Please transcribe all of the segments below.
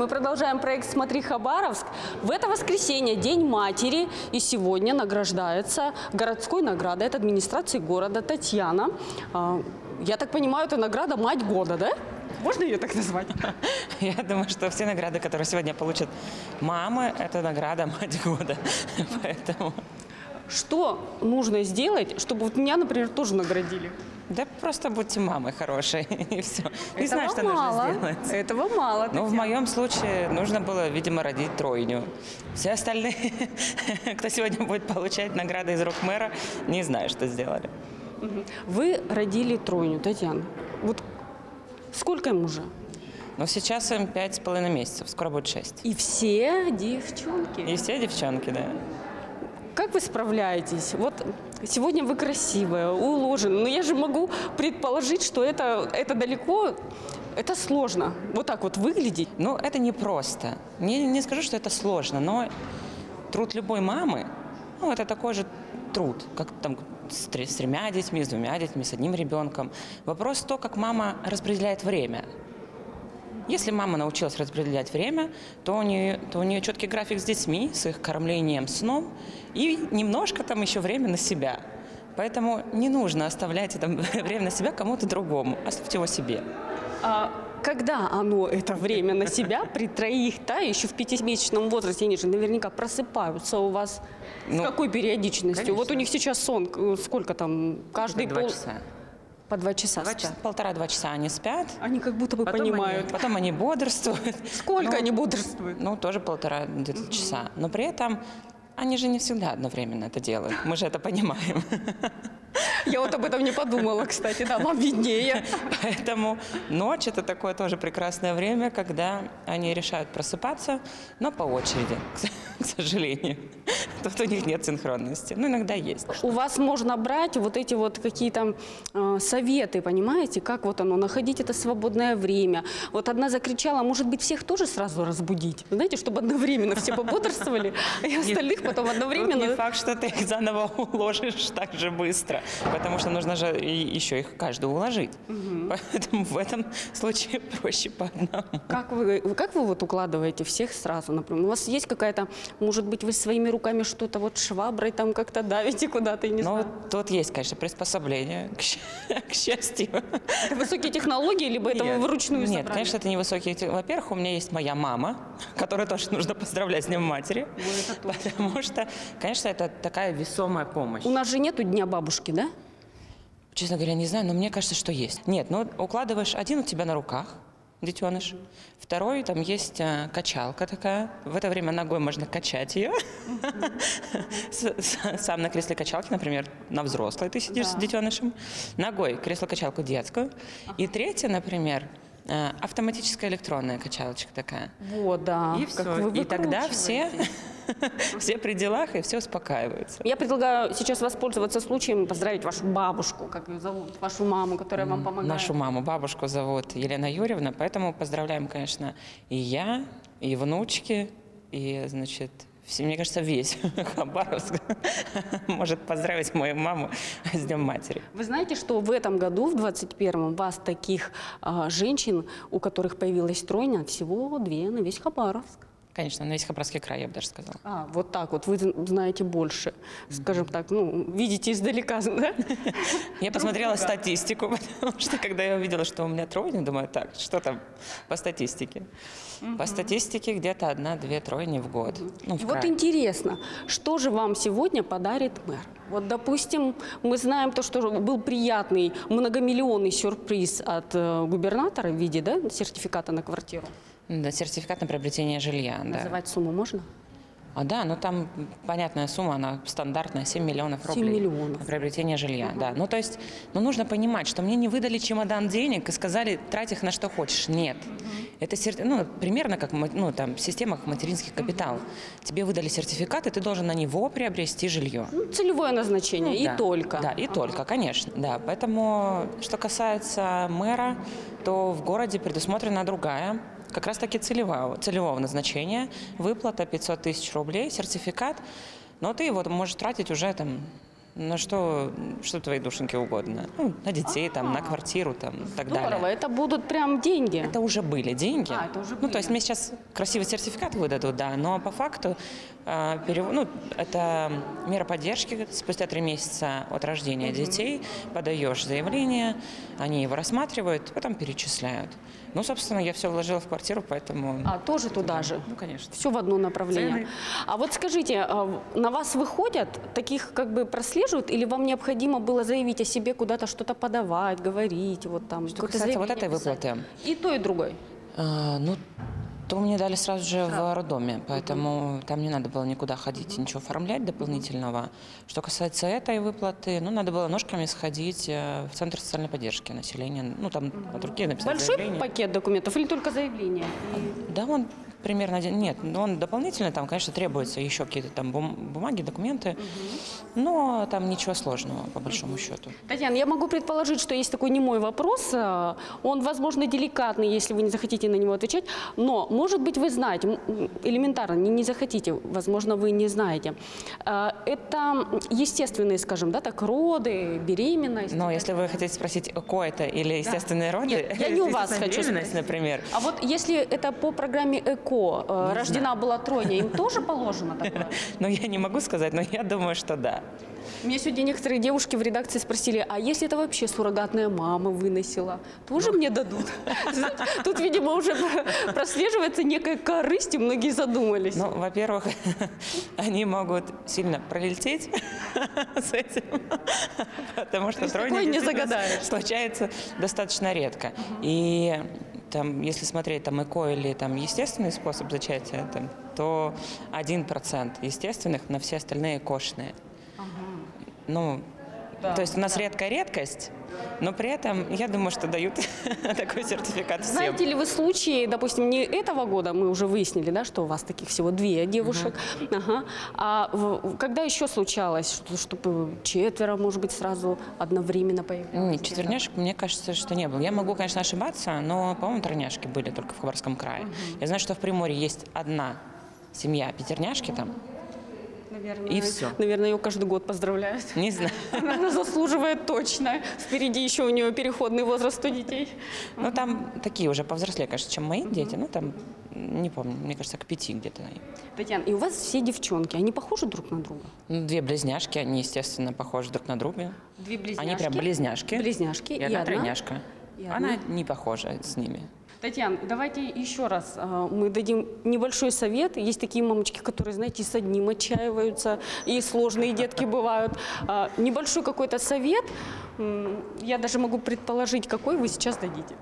мы продолжаем проект «Смотри Хабаровск». В это воскресенье День матери, и сегодня награждается городской наградой от администрации города Татьяна. А, Я так понимаю, это награда «Мать года», да? Можно ее так назвать? Я думаю, что все награды, которые сегодня получат мамы, это награда мать года. Поэтому, Что нужно сделать, чтобы вот меня, например, тоже наградили? да просто будьте мамой хорошей, и все. Не знаю, Этого что мало. нужно сделать. Этого мало. Ну, в моем случае нужно было, видимо, родить тройню. Все остальные, кто сегодня будет получать награды из рук мэра, не знаю, что сделали. Вы родили тройню, Татьяна. Вот сколько им уже? Но сейчас им пять с половиной месяцев, скоро будет шесть. И все девчонки. И все девчонки, да. Как вы справляетесь? Вот сегодня вы красивая, уложены, но я же могу предположить, что это, это далеко, это сложно. Вот так вот выглядеть. Ну, это непросто. Не, не скажу, что это сложно, но труд любой мамы, ну, это такой же труд, как там с, тре- с тремя детьми, с двумя детьми, с одним ребенком. Вопрос то, как мама распределяет время. Если мама научилась распределять время, то у нее, то у нее четкий график с детьми, с их кормлением, сном и немножко там еще время на себя. Поэтому не нужно оставлять это время на себя кому-то другому, оставьте его себе. А когда оно, это время на себя, при троих, да, еще в пятимесячном возрасте, они же наверняка просыпаются у вас. С Ну, какой периодичностью? Вот у конечно. них сейчас сон, сколько там, каждый пол... часа. По два часа Два часа- Полтора-два часа они спят. Они как будто бы Потом понимают. Они, потом они бодрствуют. Сколько Ну, они бодрствуют? Ну, тоже полтора где-то часа. Но при этом они же не всегда одновременно это делают. Мы же это понимаем. Я вот об этом не подумала, кстати, да, вам виднее. Поэтому ночь это такое тоже прекрасное время, когда они решают просыпаться, но по очереди, к сожалению. Тут у них нет синхронности. Ну, иногда есть. У вас можно брать вот эти вот какие-то э, советы, понимаете, как вот оно, находить это свободное время. Вот одна закричала, может быть, всех тоже сразу разбудить, знаете, чтобы одновременно все пободрствовали, и остальных потом Тут не одновременно... факт, что ты их заново уложишь так же быстро, потому что нужно же еще их каждую уложить. Поэтому в этом случае проще по одному. Как вы, как вы вот укладываете всех сразу, например? У вас есть какая-то, может быть, вы своими руками что-то вот шваброй там как-то давите куда-то, не Но знаю. тут есть, конечно, приспособление, к, к счастью. Это высокие технологии, либо это вы вручную Нет, собрали? конечно, это не высокие. те- Во-первых, у меня есть моя мама, которую тоже нужно поздравлять с Днем матери. Потому что, конечно, это такая весомая помощь. У нас же нету Дня бабушки, да? Честно говоря, не знаю, но мне кажется, что есть. Нет, ну укладываешь один у тебя на руках, детеныш. Второй, там есть э, качалка такая. В это время ногой можно качать ее. Сам на кресле качалки, например, на взрослой ты сидишь с детенышем. Ногой кресло-качалку детскую. И третья, например, э, автоматическая электронная качалочка такая. Вот, да. И все. тогда все. все при делах, и все успокаиваются. Я предлагаю сейчас воспользоваться случаем и поздравить вашу бабушку, как ее зовут, вашу маму, которая вам помогает. Нашу маму, бабушку зовут Елена Юрьевна, поэтому поздравляем, конечно, и я, и внучки, и, значит, все, мне кажется, весь Хабаровск может поздравить мою маму с Днем матери. Вы знаете, что в этом году, в 21-м, вас таких а, женщин, у которых появилась тройня, всего две на весь Хабаровск. Конечно, на весь Хабаровский край, я бы даже сказала. А, вот так вот, вы знаете больше, скажем так, ну, видите издалека, да? Я посмотрела статистику, потому что когда я увидела, что у меня тройня, думаю, так, что там по статистике? По статистике где-то одна-две тройни в год. Ну, в вот интересно, что же вам сегодня подарит мэр? Вот, допустим, мы знаем то, что был приятный многомиллионный сюрприз от э, губернатора в виде да, сертификата на квартиру. Да, сертификат на приобретение жилья, да. Называть сумму можно? А, да, ну там понятная сумма, она стандартная, 7 миллионов 7 рублей. миллионов. На приобретение жилья, да. Ну, то есть, ну, нужно понимать, что мне не выдали чемодан денег и сказали, трать их на что хочешь. Нет. Это, сер- ну, примерно как, ну, там, в системах материнских капитал. Тебе выдали сертификат, и ты должен на него приобрести жилье. Ну, целевое назначение, и Да, только. Да, и только, конечно. Да, поэтому, что касается мэра, то в городе предусмотрена другая, как раз таки целевого, целевого назначения, выплата 500 тысяч рублей, сертификат, но ты его можешь тратить уже там на что, что твоей душеньке угодно. Ну, на детей, там, на квартиру, там, и так Здорово, далее. это будут прям деньги. Это уже были деньги. А, это уже Ну, то есть были. мне сейчас красивый сертификат выдадут, да, но по факту а, перев- ну, это мера поддержки спустя три месяца от рождения детей. Подаешь заявление, они его рассматривают, потом перечисляют. Ну, собственно, я все вложила в квартиру, поэтому... А, тоже туда же? Ну, конечно. Все в одно направление. Цены. А вот скажите, а, на вас выходят, таких как бы прослеживают, или вам необходимо было заявить о себе, куда-то что-то подавать, говорить, вот там? Что касается вот этой писать? выплаты, И то, и другое. а, ну, то мне дали сразу же в роддоме, поэтому там не надо было никуда ходить, ничего оформлять дополнительного. Что касается этой выплаты, ну, надо было ножками сходить э, в Центр социальной поддержки населения, ну, там от руки написать Большой заявление. пакет документов или только заявление? Да, он примерно один. Нет, ну, он дополнительно, там, конечно, требуется еще какие-то там бум- бумаги, документы, но там ничего сложного, по большому счету. Татьяна, я могу предположить, что есть такой немой вопрос. э, Он, возможно, деликатный, если вы не захотите на него отвечать. Но, может быть, вы знаете, элементарно, не, не захотите, возможно, вы не знаете. Э, Это естественные, скажем, да, так, роды, беременность. Но если вы хотите спросить, ко это или естественные роды, Нет, я не у вас хочу спросить. например, А вот если это по программе ЭКО, э, рождена была тройня, им тоже положено такое? ну, я не могу сказать, но я думаю, что да. Меня сегодня некоторые девушки в редакции спросили, а если это вообще суррогатная мама выносила, тоже мне дадут? Тут, видимо, уже прослеживается некая корысть, и многие задумались. Ну, во-первых, они могут сильно пролететь с этим, потому что тройня не случается достаточно редко. И там, если смотреть там ЭКО или там естественный способ зачатия, там, то 1% естественных на все остальные кошные. Ну, Да, то есть у нас редкая редкость, но при этом я думаю, что дают такой сертификат всем. Знаете ли вы случаи, допустим, не этого года, мы уже выяснили, да, что у вас таких всего две девушек, ага. а в- когда еще случалось, что- чтобы четверо, может быть, сразу одновременно появилось? Нет, четверняшек, мне кажется, что не было. Я могу, конечно, ошибаться, но, по-моему, тройняшки были только в Хабаровском крае. Я знаю, что в Приморье есть одна семья пятерняшки там. Наверное, И всё. Наверное, ее каждый год поздравляют. Не знаю. Она заслуживает точно. Впереди еще у нее переходный возраст у детей. Ну, там такие уже повзрослее, кажется, чем мои дети. Ну, там, не помню, мне кажется, к пяти где-то. Татьяна, и у вас все девчонки, они похожи друг на друга? Ну, две близняшки, они, естественно, похожи друг на друга. Две близняшки. Они прям близняшки. Близняшки. И одна тройняшка. И Она не похожа с ними. Татьяна, давайте еще раз а, мы дадим небольшой совет. Есть такие мамочки, которые, знаете, с одним отчаиваются, и сложные детки бывают. А, Небольшой какой-то совет, я даже могу предположить, какой вы сейчас дадите.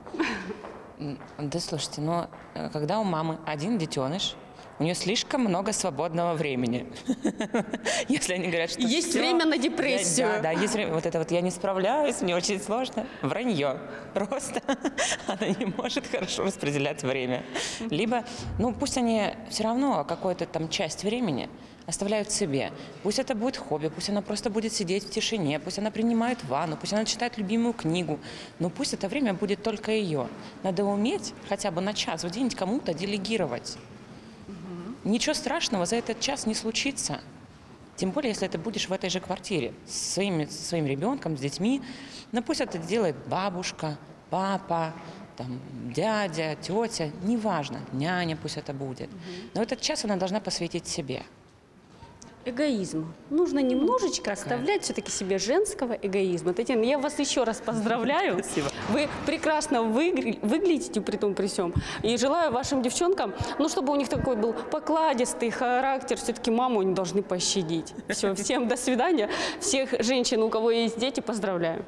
Да слушайте, но э, когда у мамы один детеныш, у нее слишком много свободного времени. Если они говорят, что Есть всё, время на я- депрессию. Да, да, есть время. Вот это вот я не справляюсь, мне очень сложно. Вранье. Просто она не может хорошо распределять время. Либо, ну пусть они все равно какую-то там часть времени оставляют себе. Пусть это будет хобби, пусть она просто будет сидеть в тишине, пусть она принимает ванну, пусть она читает любимую книгу. Но пусть это время будет только ее. Надо уметь хотя бы на час в день кому-то делегировать. Ничего страшного за этот час не случится. Тем более, если ты будешь в этой же квартире с своими, со своим ребенком, с детьми. Ну пусть это делает бабушка, папа, там, дядя, тетя, неважно, няня пусть это будет. Но этот час она должна посвятить себе. Эгоизм. Нужно немножечко оставлять все-таки себе женского эгоизма. Татьяна, я вас еще раз поздравляю. Спасибо. Вы прекрасно выглядите при том, при всем. И желаю вашим девчонкам, ну, чтобы у них такой был покладистый характер. Все-таки маму они должны пощадить. Все, всем до свидания. Всех женщин, у кого есть дети, поздравляю.